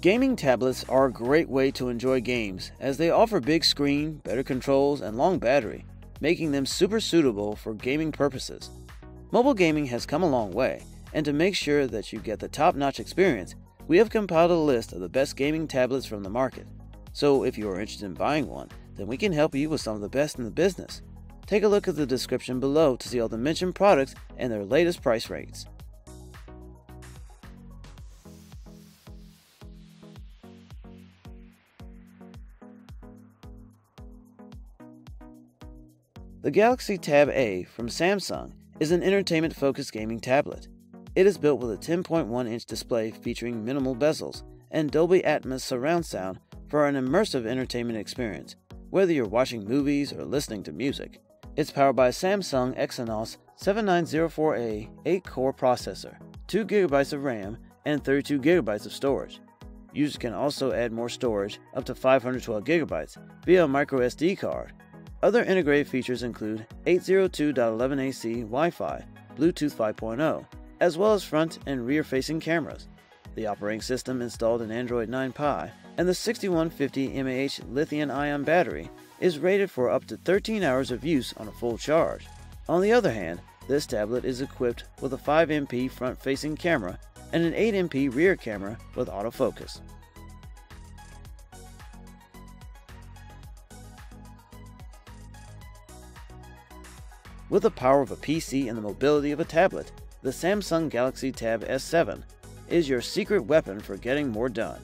Gaming tablets are a great way to enjoy games as they offer big screen, better controls, and long battery, making them super suitable for gaming purposes. Mobile gaming has come a long way, and to make sure that you get the top-notch experience, we have compiled a list of the best gaming tablets from the market. So if you are interested in buying one, then we can help you with some of the best in the business. Take a look at the description below to see all the mentioned products and their latest price rates. The Galaxy Tab A from Samsung is an entertainment focused gaming tablet. It is built with a 10.1 inch display featuring minimal bezels and Dolby Atmos surround sound for an immersive entertainment experience, whether you're watching movies or listening to music. It's powered by a Samsung Exynos 7904A 8 core processor, 2 GB of RAM, and 32 GB of storage. Users can also add more storage, up to 512 GB, via a microSD card other integrated features include 802.11ac Wi-Fi, Bluetooth 5.0, as well as front and rear-facing cameras. The operating system installed in Android 9 Pie and the 6150 mAh lithium-ion battery is rated for up to 13 hours of use on a full charge. On the other hand, this tablet is equipped with a 5MP front-facing camera and an 8MP rear camera with autofocus. With the power of a PC and the mobility of a tablet, the Samsung Galaxy Tab S7 is your secret weapon for getting more done.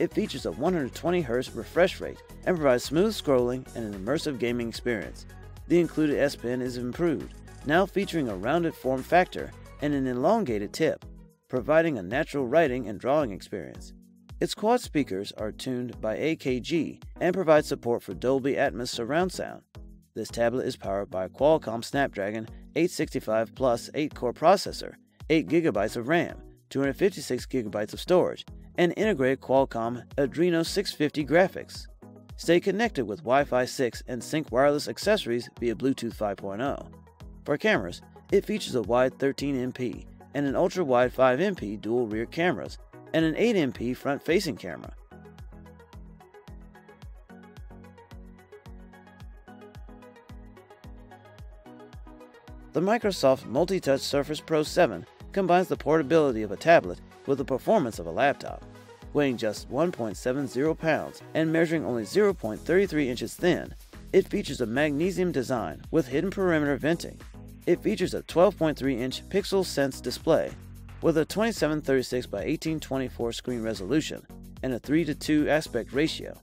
It features a 120Hz refresh rate and provides smooth scrolling and an immersive gaming experience. The included S Pen is improved, now featuring a rounded form factor and an elongated tip, providing a natural writing and drawing experience. Its quad speakers are tuned by AKG and provide support for Dolby Atmos surround sound, this tablet is powered by a Qualcomm Snapdragon 865 Plus 8-core processor, 8GB of RAM, 256GB of storage, and integrated Qualcomm Adreno 650 graphics. Stay connected with Wi-Fi 6 and sync wireless accessories via Bluetooth 5.0. For cameras, it features a wide 13MP and an ultra-wide 5MP dual rear cameras and an 8MP front-facing camera. The Microsoft Multi-Touch Surface Pro 7 combines the portability of a tablet with the performance of a laptop. Weighing just 1.70 pounds and measuring only 0.33 inches thin, it features a magnesium design with hidden perimeter venting. It features a 12.3 inch Pixel Sense display with a 2736 by 1824 screen resolution and a 3 to 2 aspect ratio.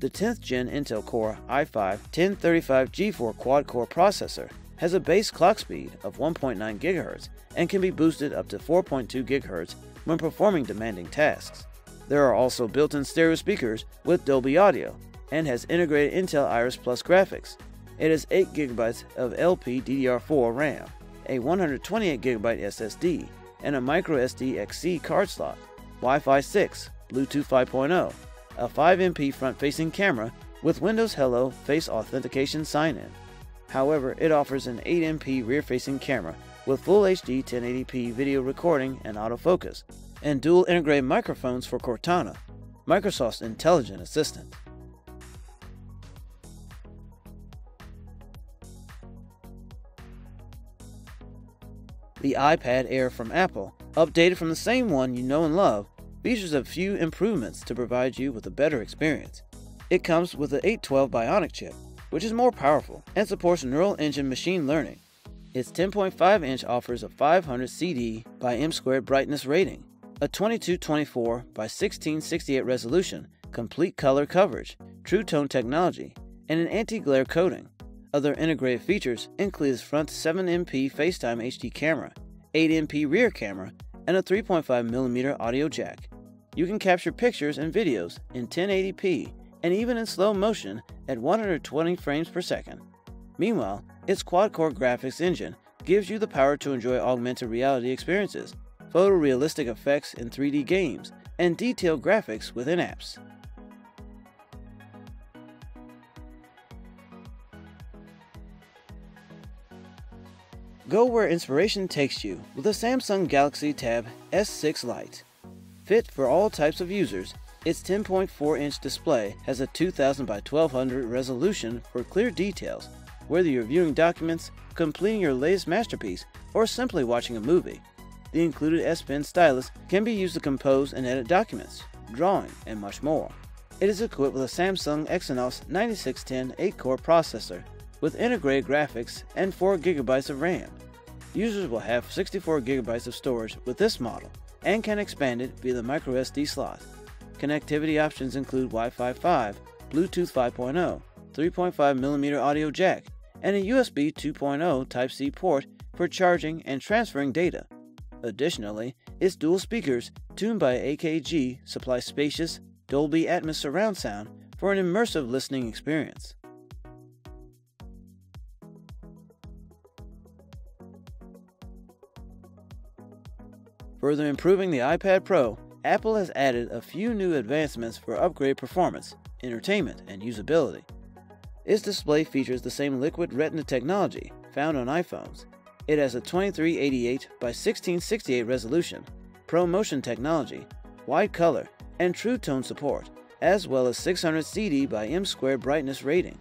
The 10th gen Intel Core i5 1035G4 quad core processor has a base clock speed of 1.9 GHz and can be boosted up to 4.2 GHz when performing demanding tasks. There are also built-in stereo speakers with Dolby Audio and has integrated Intel Iris Plus graphics. It has 8 GB of LPDDR4 RAM, a 128 GB SSD, and a microSD XC card slot, Wi-Fi 6, Bluetooth 5.0, a 5MP front-facing camera with Windows Hello Face Authentication sign-in, However, it offers an 8MP rear-facing camera with Full HD 1080p video recording and autofocus, and dual integrated microphones for Cortana, Microsoft's intelligent assistant. The iPad Air from Apple, updated from the same one you know and love, features a few improvements to provide you with a better experience. It comes with an A12 Bionic chip, which is more powerful and supports neural engine machine learning. Its 10.5 inch offers a 500 CD by M squared brightness rating, a 2224 by 1668 resolution, complete color coverage, true tone technology, and an anti-glare coating. Other integrated features include its front 7MP FaceTime HD camera, 8MP rear camera, and a 3.5mm audio jack. You can capture pictures and videos in 1080p and even in slow motion at 120 frames per second. Meanwhile, its quad-core graphics engine gives you the power to enjoy augmented reality experiences, photorealistic effects in 3D games, and detailed graphics within apps. Go where inspiration takes you with the Samsung Galaxy Tab S6 Lite. Fit for all types of users, Its 10.4 inch display has a 2000 by 1200 resolution for clear details, whether you're viewing documents, completing your latest masterpiece, or simply watching a movie. The included S Pen stylus can be used to compose and edit documents, drawing, and much more. It is equipped with a Samsung Exynos 9610 8-core processor with integrated graphics and 4GB of RAM. Users will have 64GB of storage with this model and can expand it via the microSD slot. Connectivity options include Wi-Fi 5, Bluetooth 5.0, 3.5mm audio jack, and a USB 2.0 Type-C port for charging and transferring data. Additionally, its dual speakers, tuned by AKG, supply spacious, Dolby Atmos surround sound for an immersive listening experience. Further improving the iPad Pro, Apple has added a few new advancements for upgrade performance, entertainment, and usability. Its display features the same liquid retina technology found on iPhones. It has a 2388 by 1668 resolution, ProMotion technology, wide color, and True Tone support, as well as 600 CD by M squared brightness rating.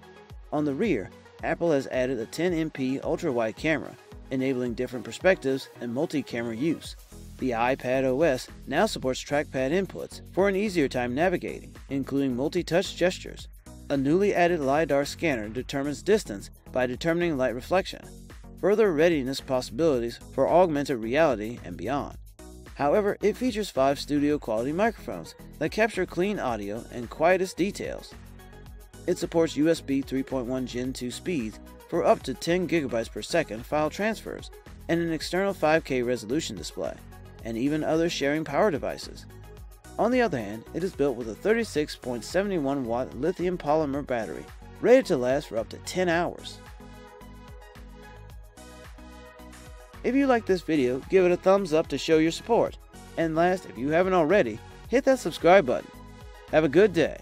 On the rear, Apple has added a 10MP ultra-wide camera, enabling different perspectives and multi-camera use. The iPad OS now supports trackpad inputs for an easier time navigating, including multi-touch gestures. A newly added LiDAR scanner determines distance by determining light reflection, further readiness possibilities for augmented reality and beyond. However, it features five studio quality microphones that capture clean audio and quietest details. It supports USB 3.1 Gen 2 speeds for up to 10 GB per second file transfers and an external 5K resolution display and even other sharing power devices. On the other hand, it is built with a 36.71 watt lithium polymer battery, rated to last for up to 10 hours. If you like this video, give it a thumbs up to show your support. And last, if you haven't already, hit that subscribe button. Have a good day.